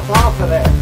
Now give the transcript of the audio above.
stuff off of there.